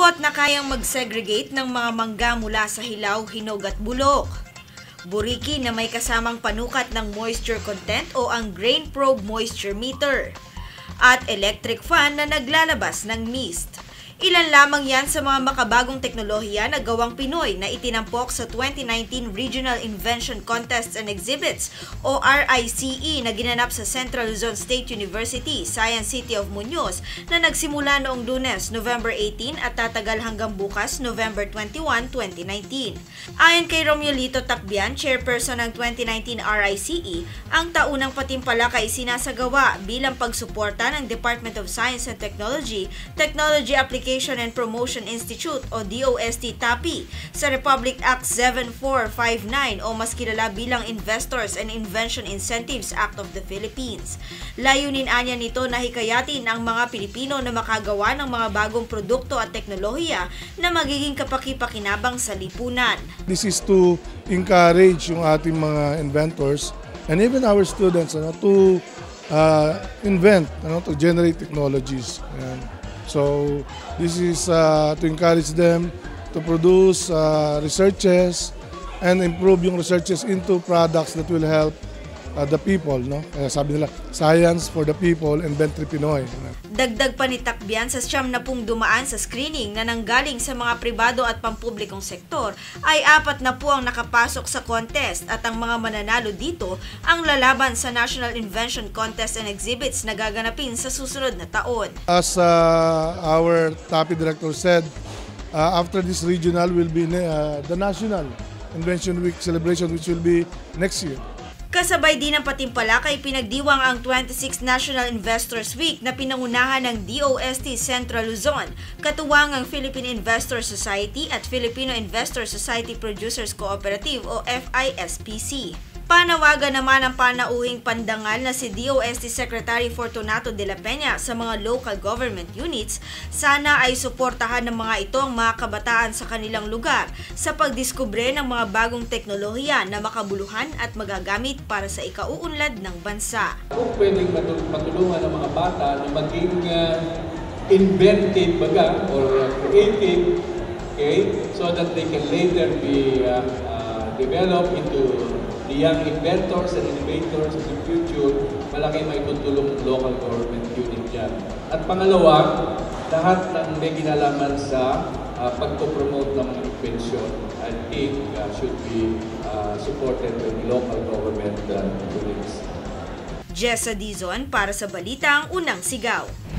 Robot na kayang mag-segregate ng mga mangga mula sa hilaw, hinog at bulok. Buriki na may kasamang panukat ng moisture content o ang Grain Probe Moisture Meter. At electric fan na naglalabas ng mist. Ilan lamang yan sa mga makabagong teknolohiya na gawang Pinoy na itinampok sa 2019 Regional Invention Contests and Exhibits o RICE na ginanap sa Central Luzon State University, Science City of Muñoz na nagsimula noong lunes, November 18 at tatagal hanggang bukas, November 21, 2019. Ayon kay Romualito Takbian, chairperson ng 2019 RICE, ang taunang patimpalak ay sinasagawa bilang pagsuporta ng Department of Science and Technology, Technology Application Education and Promotion Institute o DOST TAPI sa Republic Act 7459 o mas kilala bilang Investors and Invention Incentives Act of the Philippines. Layunin anya nito na hikayatin ang mga Pilipino na makagawa ng mga bagong produkto at teknolohiya na magiging kapakipakinabang sa lipunan. This is to encourage yung ating mga inventors and even our students ano, to uh, invent, ano, to generate technologies. Ayan. So this is uh, to encourage them to produce uh, researches and improve yung researches into products that will help uh, the people, no? Kaya sabi nila, science for the people, inventry Pinoy. Dagdag pa ni Takbian sa siyam na pong dumaan sa screening na nanggaling sa mga pribado at pampublikong sektor, ay apat na po ang nakapasok sa contest at ang mga mananalo dito ang lalaban sa National Invention Contest and Exhibits na gaganapin sa susunod na taon. As uh, our TAPI director said, uh, after this regional will be uh, the National Invention Week celebration which will be next year. Kasabay din ng patimpalak ay pinagdiwang ang 26th National Investors Week na pinangunahan ng DOST Central Luzon, katuwang ang Philippine Investor Society at Filipino Investor Society Producers Cooperative o FISPC. Panawagan naman ang panauhing pandangal na si DOST Secretary Fortunato de la Peña sa mga local government units, sana ay suportahan ng mga ito ang mga kabataan sa kanilang lugar sa pagdiskubre ng mga bagong teknolohiya na makabuluhan at magagamit para sa ikauunlad ng bansa. Kung pwedeng matulungan ng mga bata na maging uh, inventive baga or uh, creative okay, so that they can later be uh, uh, developed into the young inventors and innovators of the future, malaki may tutulong ng local government unit yan. At pangalawa, lahat ng may kinalaman sa uh, pagpopromote ng mga invention, I think uh, should be uh, supported by the local government uh, units. Jessa Dizon para sa Balitang Unang Sigaw.